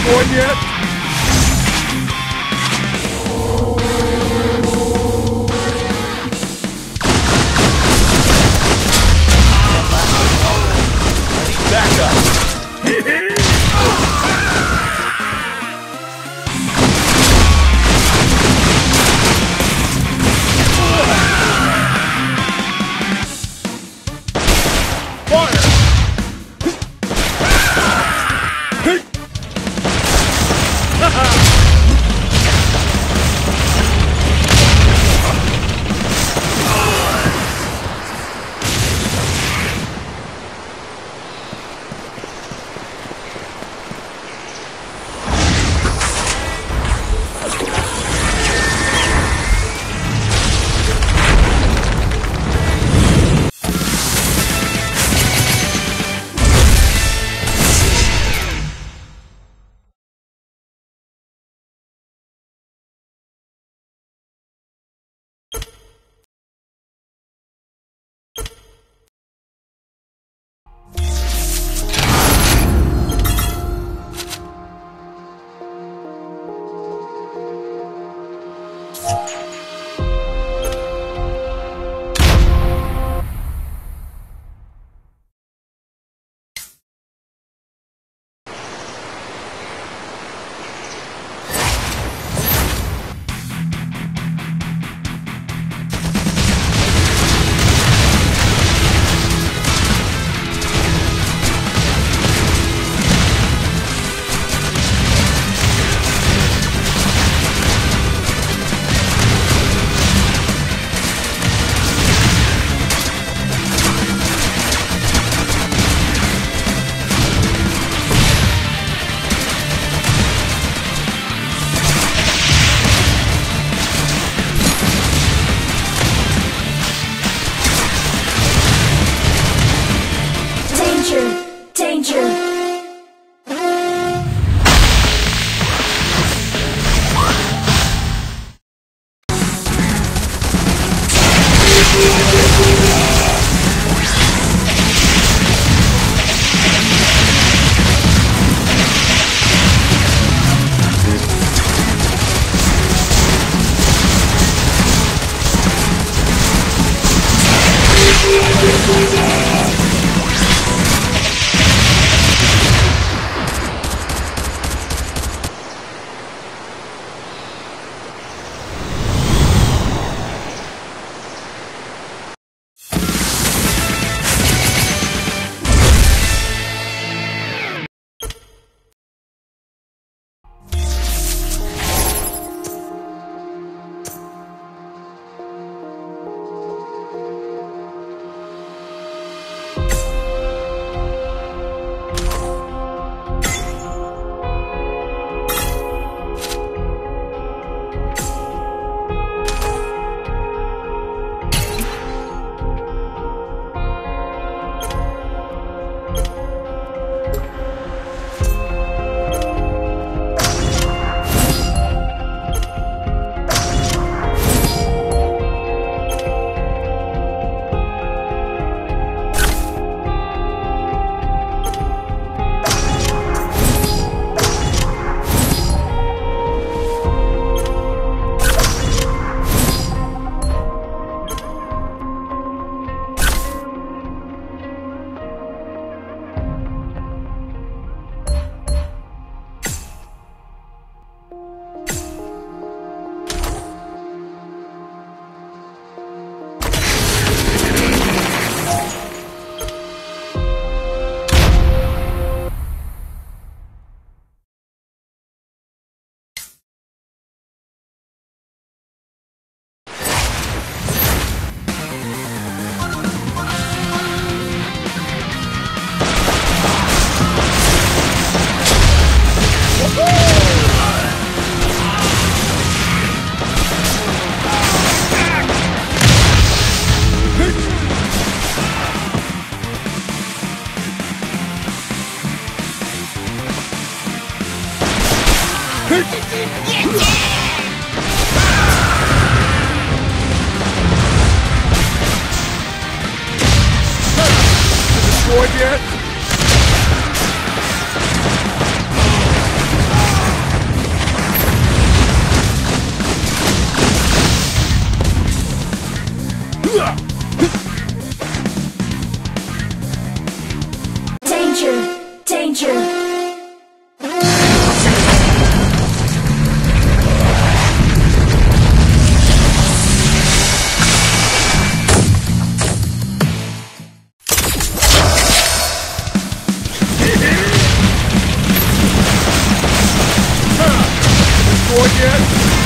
Scored yet? Please. Yet? Yet?